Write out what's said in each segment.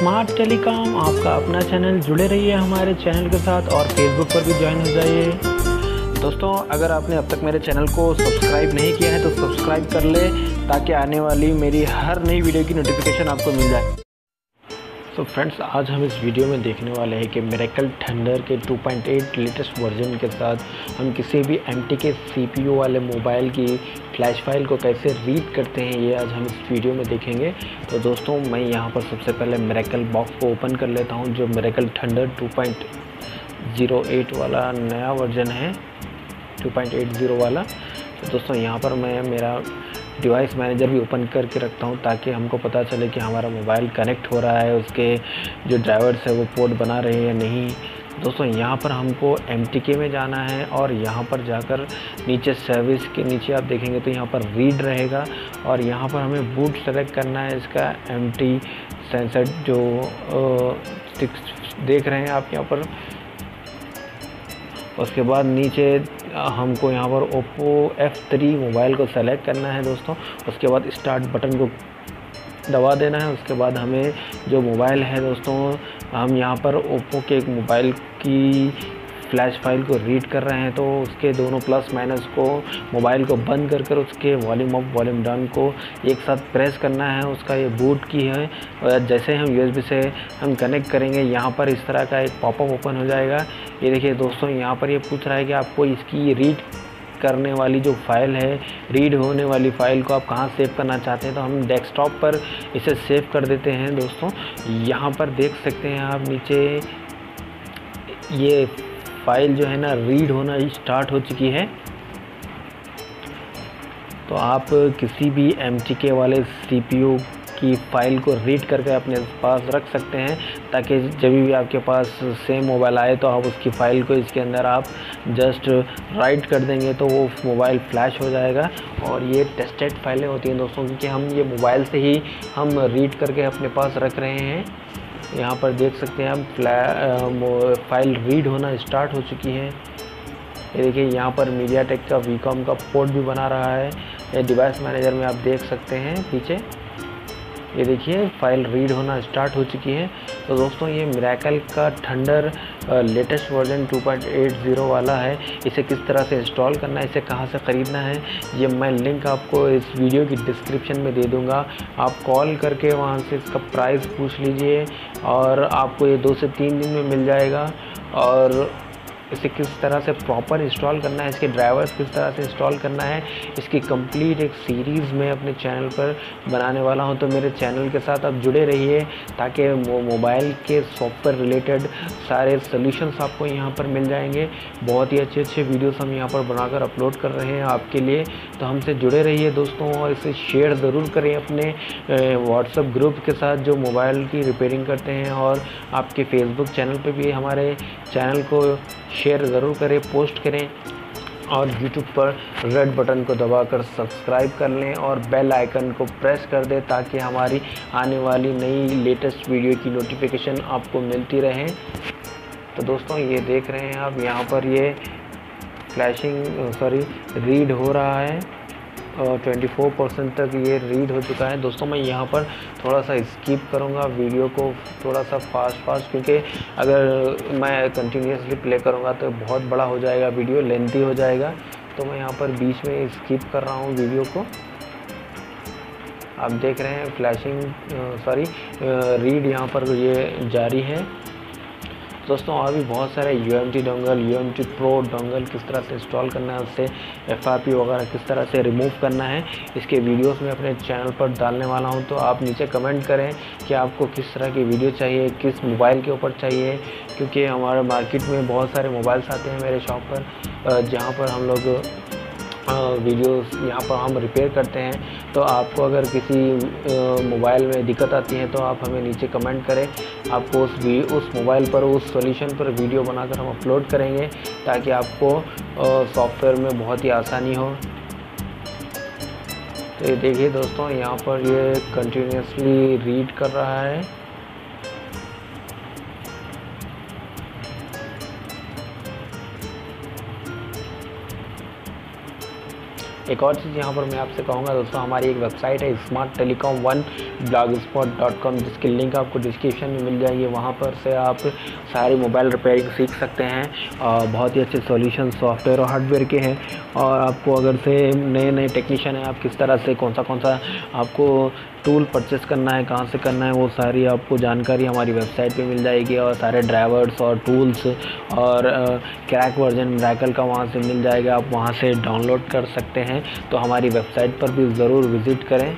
Smart telecom आपका अपना channel जुड़े रहिए हमारे चैनल के साथ और फेसबुक पर भी ज्वाइन हो जाइए। दोस्तों, अगर आपने अब तक मेरे चैनल को सब्सक्राइब नहीं किया है तो सब्सक्राइब कर ले, ताकि आने वाली मेरी हर नई वीडियो की नोटिफिकेशन आपको मिल जाए। तो फ्रेंड्स आज हम इस वीडियो में देखने वाले हैं कि मेरेकल थंडर के 2.8 लेटेस्ट वर्जन के साथ हम किसी भी एम के सी वाले मोबाइल की फ्लैश फ़ाइल को कैसे रीड करते हैं, ये आज हम इस वीडियो में देखेंगे। तो दोस्तों, मैं यहाँ पर सबसे पहले मेरेकल बॉक्स को ओपन कर लेता हूँ, जो मेरेकल थंडर 2.08 वाला नया वर्जन है 2.80 वाला। तो दोस्तों, यहाँ पर मैं, मेरा डिवाइस मैनेजर भी ओपन करके रखता हूँ ताकि हमको पता चले कि हमारा मोबाइल कनेक्ट हो रहा है, उसके जो ड्राइवर्स है वो पोर्ट बना रहे हैं या नहीं। दोस्तों, यहाँ पर हमको एम में जाना है और यहाँ पर जाकर नीचे सर्विस के नीचे आप देखेंगे तो यहाँ पर रीड रहेगा और यहाँ पर हमें बूट सेलेक्ट करना है इसका एम टी सेंसर जो देख रहे हैं आप यहाँ पर। उसके बाद नीचे हमको यहाँ पर ओप्पो F3 मोबाइल को सेलेक्ट करना है दोस्तों। उसके बाद स्टार्ट बटन को दबा देना है। उसके बाद हमें जो मोबाइल है दोस्तों, हम यहाँ पर ओप्पो के एक मोबाइल की फ्लैश फ़ाइल को रीड कर रहे हैं तो उसके दोनों प्लस माइनस को मोबाइल को बंद कर कर उसके वॉल्यूम अप वॉल्यूम डाउन को एक साथ प्रेस करना है, उसका ये बूट की है। जैसे हम यूएसबी से हम कनेक्ट करेंगे, यहाँ पर इस तरह का एक पॉपअप ओपन हो जाएगा। ये देखिए दोस्तों, यहाँ पर ये पूछ रहा है कि आपको इसकी रीड करने वाली जो फ़ाइल है रीड होने वाली फ़ाइल को आप कहाँ सेव करना चाहते हैं तो हम डेस्कटॉप पर इसे सेव कर देते हैं दोस्तों। यहाँ पर देख सकते हैं आप नीचे ये फ़ाइल जो है ना रीड होना स्टार्ट हो चुकी है। तो आप किसी भी एम वाले सी की फ़ाइल को रीड करके अपने पास रख सकते हैं, ताकि जब भी आपके पास सेम मोबाइल आए तो आप उसकी फ़ाइल को इसके अंदर आप जस्ट राइट कर देंगे तो वो मोबाइल फ्लैश हो जाएगा। और ये टेस्टेड फाइलें होती हैं दोस्तों, क्योंकि हम ये मोबाइल से ही हम रीड करके अपने पास रख रहे हैं। यहाँ पर देख सकते हैं हम फ़ाइल रीड होना स्टार्ट हो चुकी है। ये देखिए, यहाँ पर मीडिया टेक का वी का पोर्ट भी बना रहा है। डिवाइस मैनेजर में आप देख सकते हैं, पीछे। ये देखिए फ़ाइल रीड होना स्टार्ट हो चुकी है। तो दोस्तों, ये मिराकल का थंडर लेटेस्ट वर्जन 2.80 वाला है। इसे किस तरह से इंस्टॉल करना है, इसे कहाँ से ख़रीदना है, ये मैं लिंक आपको इस वीडियो की डिस्क्रिप्शन में दे दूँगा। आप कॉल करके वहाँ से इसका प्राइस पूछ लीजिए और आपको ये दो से तीन दिन में मिल जाएगा। और इसे किस तरह से प्रॉपर इंस्टॉल करना है, इसके ड्राइवर्स किस तरह से इंस्टॉल करना है, इसकी कंप्लीट एक सीरीज़ में अपने चैनल पर बनाने वाला हूँ। तो मेरे चैनल के साथ आप जुड़े रहिए ताकि मोबाइल के सॉफ्टवेयर रिलेटेड सारे सोल्यूशंस आपको यहाँ पर मिल जाएँगे। बहुत ही अच्छे अच्छे वीडियोस हम यहाँ पर बनाकर अपलोड कर रहे हैं आपके लिए। तो हमसे जुड़े रहिए दोस्तों और इसे शेयर ज़रूर करें अपने व्हाट्सएप ग्रुप के साथ जो मोबाइल की रिपेयरिंग करते हैं और आपके फेसबुक चैनल पर भी हमारे चैनल को शेयर ज़रूर करें पोस्ट करें और यूट्यूब पर रेड बटन को दबाकर सब्सक्राइब कर लें और बेल आइकन को प्रेस कर दें ताकि हमारी आने वाली नई लेटेस्ट वीडियो की नोटिफिकेशन आपको मिलती रहे। तो दोस्तों, ये देख रहे हैं आप, यहाँ पर ये फ्लैशिंग सॉरी रीड हो रहा है। ट्वेंटी फोर परसेंट तक ये रीड हो चुका है। दोस्तों, मैं यहाँ पर थोड़ा सा स्किप करूँगा वीडियो को थोड़ा सा फास्ट फास्ट क्योंकि अगर मैं कंटिन्यूसली प्ले करूँगा तो बहुत बड़ा हो जाएगा वीडियो लेंथी हो जाएगा। तो मैं यहाँ पर बीच में स्किप कर रहा हूँ वीडियो को। आप देख रहे हैं फ्लैशिंग सॉरी रीड यहाँ पर ये जारी है। दोस्तों, और भी बहुत सारे U M T dongle U M T pro dongle किस तरह से इंस्टॉल करना है उससे एफ़ आर पी वगैरह किस तरह से रिमूव करना है, इसके वीडियोस में अपने चैनल पर डालने वाला हूँ। तो आप नीचे कमेंट करें कि आपको किस तरह की वीडियो चाहिए, किस मोबाइल के ऊपर चाहिए, क्योंकि हमारे मार्केट में बहुत सारे मोबाइल्स आते हैं मेरे शॉप पर जहाँ पर हम लोग वीडियोस यहाँ पर हम रिपेयर करते हैं। तो आपको अगर किसी मोबाइल में दिक्कत आती है तो आप हमें नीचे कमेंट करें। आपको उस भी उस मोबाइल पर, उस सॉल्यूशन पर वीडियो बनाकर हम अपलोड करेंगे, ताकि आपको सॉफ्टवेयर में बहुत ही आसानी हो। तो ये देखिए दोस्तों, यहाँ पर ये कंटिन्यूसली रीड कर रहा है। एक और चीज़ यहाँ पर मैं आपसे कहूँगा दोस्तों, हमारी एक वेबसाइट है smart telecom one blogspot dot com जिसकी लिंक आपको डिस्क्रिप्शन में मिल जाएगी। वहाँ पर से आप सारी मोबाइल रिपेयरिंग सीख सकते हैं। और बहुत ही अच्छे सॉल्यूशन सॉफ्टवेयर और हार्डवेयर के हैं। और आपको अगर से नए नए टेक्नीशियन हैं, आप किस तरह से कौन सा कौन सा आपको टूल परचेस करना है, कहाँ से करना है, वो सारी आपको जानकारी हमारी वेबसाइट पे मिल जाएगी और सारे ड्राइवर्स और टूल्स और क्रैक वर्जन मैकल का वहाँ से मिल जाएगा, आप वहाँ से डाउनलोड कर सकते हैं। तो हमारी वेबसाइट पर भी ज़रूर विज़िट करें।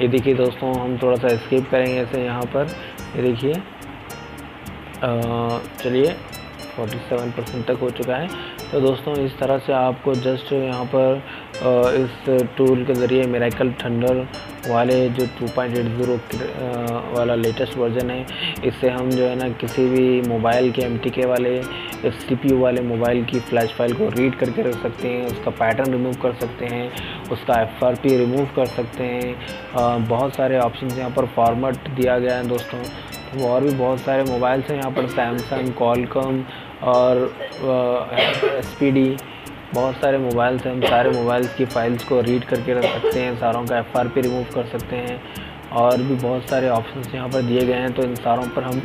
ये देखिए दोस्तों, हम थोड़ा सा स्किप करेंगे ऐसे यहाँ पर। ये देखिए चलिए 47 परसेंट तक हो चुका है। तो दोस्तों, इस तरह से आपको जस्ट यहाँ पर इस टूल के ज़रिए मेराकल थंडर वाले जो 2.80 वाला लेटेस्ट वर्जन है, इससे हम जो है ना किसी भी मोबाइल के एम वाले एस वाले मोबाइल की फ़्लैश फ़ाइल को रीड करके रख सकते हैं, उसका पैटर्न रिमूव कर सकते हैं, उसका एफआरपी रिमूव कर सकते हैं। बहुत सारे ऑप्शन यहाँ पर फॉर्मेट दिया गया है दोस्तों। तो और भी बहुत सारे मोबाइल्स हैं यहाँ पर सैमसंग कॉलकम और एस बहुत सारे मोबाइल्स हैं, हम सारे मोबाइल्स की फ़ाइल्स को रीड करके रख सकते हैं, सारों का एफआरपी रिमूव कर सकते हैं और भी बहुत सारे ऑप्शंस यहाँ पर दिए गए हैं तो इन सारों पर हम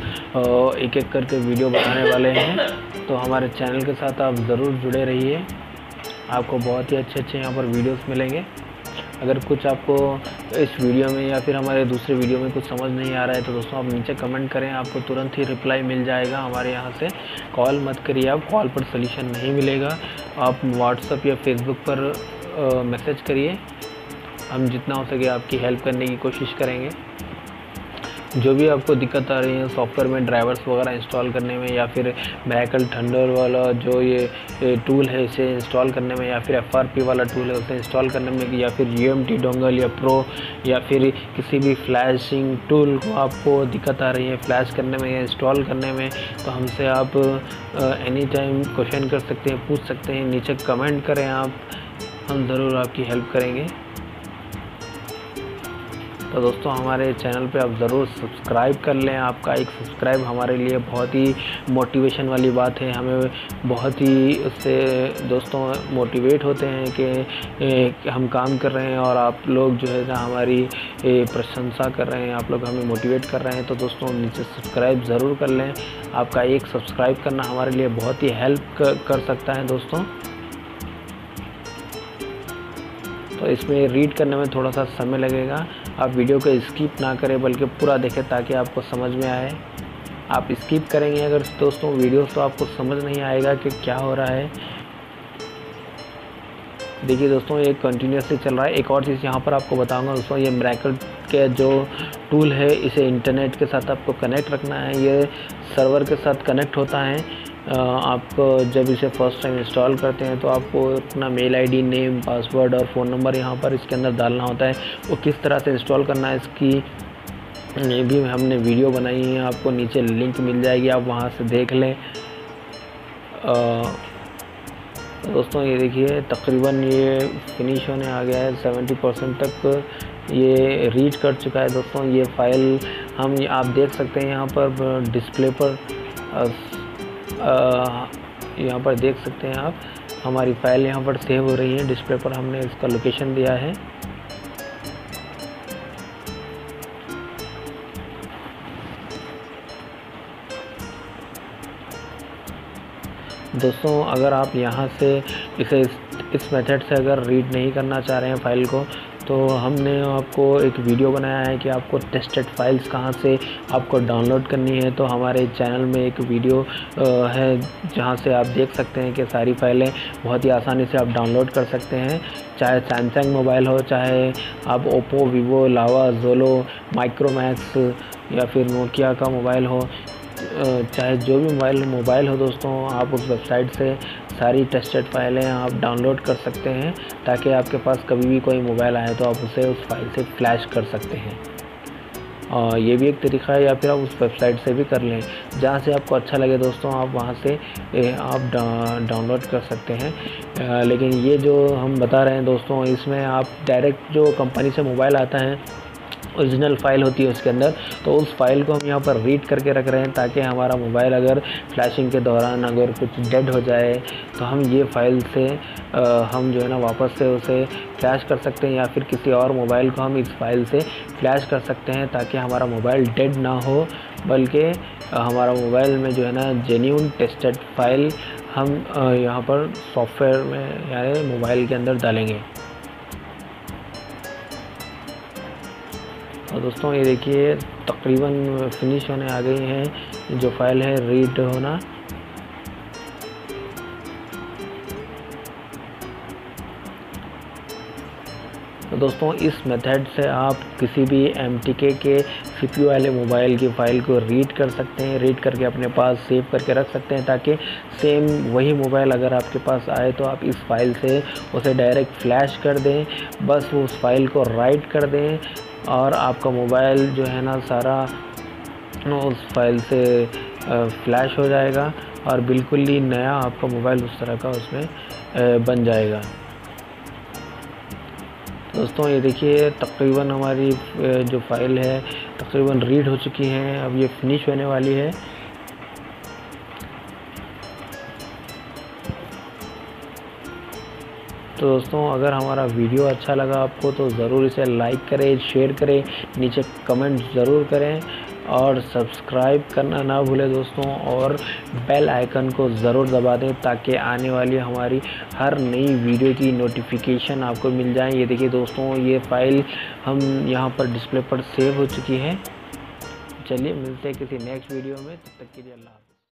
एक एक करके वीडियो बनाने वाले हैं। तो हमारे चैनल के साथ आप ज़रूर जुड़े रहिए। आपको बहुत ही अच्छे अच्छे यहाँ पर वीडियोस मिलेंगे। अगर कुछ आपको इस वीडियो में या फिर हमारे दूसरे वीडियो में कुछ समझ नहीं आ रहा है तो दोस्तों आप नीचे कमेंट करें, आपको तुरंत ही रिप्लाई मिल जाएगा हमारे यहाँ से। कॉल मत करिए आप कॉल पर सोल्यूशन नहीं मिलेगा। आप व्हाट्सअप या फेसबुक पर मैसेज करिए। हम जितना हो सके आपकी हेल्प करने की कोशिश करेंगे। जो भी आपको दिक्कत आ रही है सॉफ्टवेयर में ड्राइवर्स वगैरह इंस्टॉल करने में या फिर मैकल थंडर वाला जो ये टूल है इसे इंस्टॉल करने में या फिर एफआरपी वाला टूल है उसे इंस्टॉल करने में या फिर यू एम डोंगल या प्रो या फिर किसी भी फ्लैशिंग टूल को आपको दिक्कत आ रही है फ्लैश करने में या इंस्टॉल करने में तो हमसे आप एनी टाइम क्वेश्चन कर सकते हैं, पूछ सकते हैं, नीचे कमेंट करें आप, हम ज़रूर आपकी हेल्प करेंगे। तो दोस्तों, हमारे चैनल पे आप ज़रूर सब्सक्राइब कर लें। आपका एक सब्सक्राइब हमारे लिए बहुत ही मोटिवेशन वाली बात है। हमें बहुत ही उससे दोस्तों मोटिवेट होते हैं कि हम काम कर रहे हैं और आप लोग जो है ना हमारी प्रशंसा कर रहे हैं, आप लोग हमें मोटिवेट कर रहे हैं। तो दोस्तों, नीचे सब्सक्राइब ज़रूर कर लें। आपका एक सब्सक्राइब करना हमारे लिए बहुत ही हेल्प कर सकता है दोस्तों। तो इसमें रीड करने में थोड़ा सा समय लगेगा। आप वीडियो को स्किप ना करें, बल्कि पूरा देखें ताकि आपको समझ में आए। आप स्किप करेंगे अगर दोस्तों, वीडियो तो आपको समझ नहीं आएगा कि क्या हो रहा है। देखिए दोस्तों, ये कंटिन्यूसली चल रहा है। एक और चीज़ यहाँ पर आपको बताऊँगा दोस्तों, ये मेरेकल के जो टूल है, इसे इंटरनेट के साथ आपको कनेक्ट रखना है। ये सर्वर के साथ कनेक्ट होता है। आप जब इसे फ़र्स्ट टाइम इंस्टॉल करते हैं तो आपको अपना मेल आईडी नेम पासवर्ड और फ़ोन नंबर यहाँ पर इसके अंदर डालना होता है। वो किस तरह से इंस्टॉल करना है, इसकी ये भी हमने वीडियो बनाई है, आपको नीचे लिंक मिल जाएगी, आप वहाँ से देख लें। दोस्तों ये देखिए, तकरीबन ये फिनिश होने आ गया है सेवेंटी परसेंट तक ये रीच कर चुका है। दोस्तों ये फ़ाइल हम, आप देख सकते हैं यहाँ पर डिस्प्ले पर यहाँ पर देख सकते हैं आप हमारी फ़ाइल यहाँ पर सेव हो रही है डिस्प्ले पर हमने इसका लोकेशन दिया है। दोस्तों अगर आप यहाँ से इसे इस, मेथड से अगर रीड नहीं करना चाह रहे हैं फ़ाइल को तो हमने आपको एक वीडियो बनाया है कि आपको टेस्टेड फाइल्स कहाँ से आपको डाउनलोड करनी है। तो हमारे चैनल में एक वीडियो है जहाँ से आप देख सकते हैं कि सारी फाइलें बहुत ही आसानी से आप डाउनलोड कर सकते हैं। चाहे सैमसंग मोबाइल हो, चाहे आप Oppo Vivo Lava Xolo Micromax या फिर नोकिया का मोबाइल हो चाहे जो भी मोबाइल मोबाइल हो दोस्तों, आप उस वेबसाइट से सारी टेस्टेड फाइलें आप डाउनलोड कर सकते हैं, ताकि आपके पास कभी भी कोई मोबाइल आए तो आप उसे उस फ़ाइल से फ्लैश कर सकते हैं। और ये भी एक तरीका है, या फिर आप उस वेबसाइट से भी कर लें। जहाँ से आपको अच्छा लगे दोस्तों, आप वहाँ से आप डाउनलोड कर सकते हैं। लेकिन ये जो हम बता रहे हैं दोस्तों, इसमें आप डायरेक्ट जो कंपनी से मोबाइल आता है ओरिजिनल फ़ाइल होती है उसके अंदर तो उस फ़ाइल को हम यहाँ पर रीड करके रख रहे हैं ताकि हमारा मोबाइल अगर फ्लैशिंग के दौरान अगर कुछ डेड हो जाए तो हम ये फ़ाइल से आ, हम जो है ना वापस से उसे फ्लैश कर सकते हैं या फिर किसी और मोबाइल को हम इस फ़ाइल से फ्लैश कर सकते हैं ताकि हमारा मोबाइल डेड ना हो बल्कि हमारा मोबाइल में जो है ना जेन्यून टेस्टेड फ़ाइल हम यहाँ पर सॉफ्टवेयर में यानी मोबाइल के अंदर डालेंगे। और दोस्तों, ये देखिए, तकरीबन फिनिश होने आ गई हैं जो फ़ाइल है रीड होना। तो दोस्तों, इस मेथड से आप किसी भी एम के सीपीयू वाले मोबाइल की फ़ाइल को रीड कर सकते हैं रीड करके अपने पास सेव करके रख सकते हैं, ताकि सेम वही मोबाइल अगर आपके पास आए तो आप इस फ़ाइल से उसे डायरेक्ट फ्लैश कर दें, बस उस फ़ाइल को राइट कर दें और आपका मोबाइल जो है ना सारा उस फ़ाइल से फ्लैश हो जाएगा और बिल्कुल ही नया आपका मोबाइल उस तरह का उसमें बन जाएगा। दोस्तों, ये देखिए, तकरीबन हमारी जो फ़ाइल है तकरीबन रीड हो चुकी है। अब ये फिनिश होने वाली है। तो दोस्तों, अगर हमारा वीडियो अच्छा लगा आपको तो ज़रूर इसे लाइक करें, शेयर करें, नीचे कमेंट ज़रूर करें और सब्सक्राइब करना ना भूलें दोस्तों और बेल आइकन को ज़रूर दबा दें ताकि आने वाली हमारी हर नई वीडियो की नोटिफिकेशन आपको मिल जाए। ये देखिए दोस्तों, ये फ़ाइल हम यहाँ पर डिस्प्ले पर सेव हो चुकी है। चलिए मिलते हैं किसी नेक्स्ट वीडियो में। तब तक के लिए अल्लाह